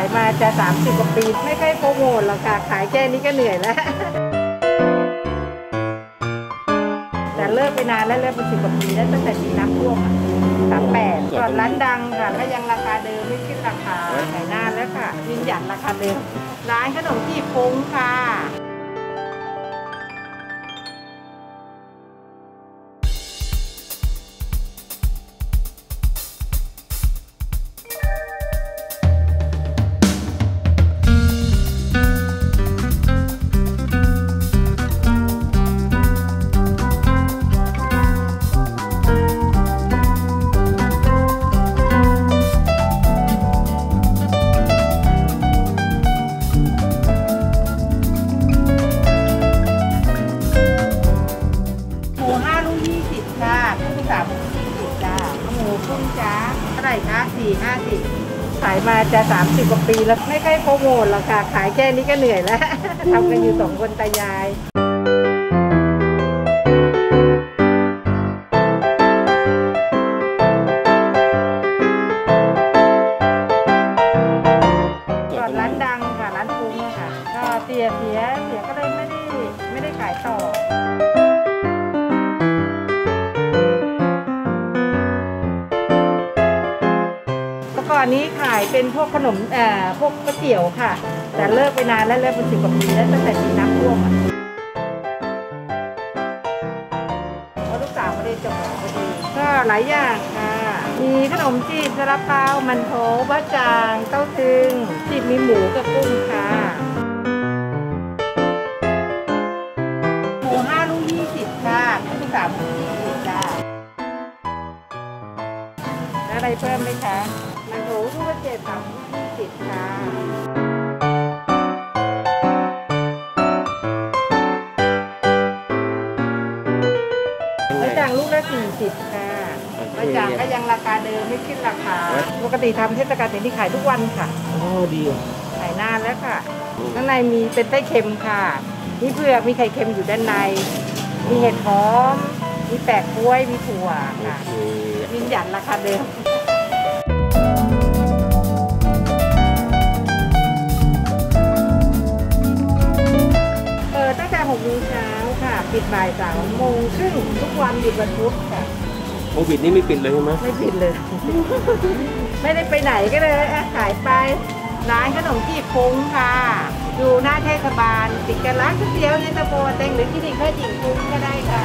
ายมาจะ 30กว่าปีไม่ค่อยโปรโมทหรอกค่ะขายแค่นี้ก็เหนื่อยแล้ว แต่เลิกไปนานแล้วเลิกไปสิบกว่าปีแล้วตั้งแต่ปีน้ำท่วมสามแปดก่อนร้านดังค่ะก็ยังราคาเดิมไม่ขึ้นราคาขายนานแล้วค่ะยืนหยัดราคาเดิม ร้านขนมจีบฟงค่ะ หมูกุ้งจ้าเท่าไหร่คะสี่ห้าสิบขายมาจะสามสิบกว่าปีแล้วไม่ค่อยโปรโมทหรอกค่ะ ขายแค่นี้ก็เหนื่อยแล้วทำกันอยู่สองคนตายาย อก่อนนี้ขายเป็นพวกขนมเอ่อพวกก๋วยเตี๋ยวค่ะ แต่เลิกไปนานแล้วเลิกไปสิบกว่าปีแล้วตั้งแต่ปีน้ำท่วมอะเพราะลูกสาวไม่ได้จบพอดีก็หลายอย่างค่ะ มีขนมจีบซาลาเปามันโถบะจาง เต้าถึงจีบมีหมูกับกุ้งค่ะหมูห้าลูกยี่สิบค่ะกุ้งสามลูกยี่สิบจ้าแล้วอะไรเพิ่มไหมคะ มันโถลูกละเจ็ดสามลูกยี่สิบค่ะบะจ่างลูกละสี่สิบค่ะบะจ่างก็ยังราคาเดิมไม่ขึ้นราคา ปกติทำเทศกาลเสรีขายทุกวันค่ะอ๋อดีอะขายนานแล้วค่ะ ข้างในมีเป็นไส้เค็มค่ะ มีเผือกมีไข่เค็มอยู่ด้านใน มีเห็ดหอม มีแปะกล้วย มีถั่วโอค่ะเคยืนหยันราคาเดิม ปิดตั้งแต่6โมงเช้าค่ะ ปิดบ่าย3โมงครึ่งทุกวันหยุดวันพุธค่ะ โควิดนี่ไม่ปิดเลยใช่ไหมไม่ผิดเลย ไม่ได้ไปไหนก็เลยอะขายไป ร้านขนมจีบฟุ้งค่ะ อยู่หน้าเทศบาลติดกับร้านก๋วยเตี๋ยวเนตาโฟเต็งหรือคลินิกแพทย์หญิงฟุ้งก็ได้ค่ะ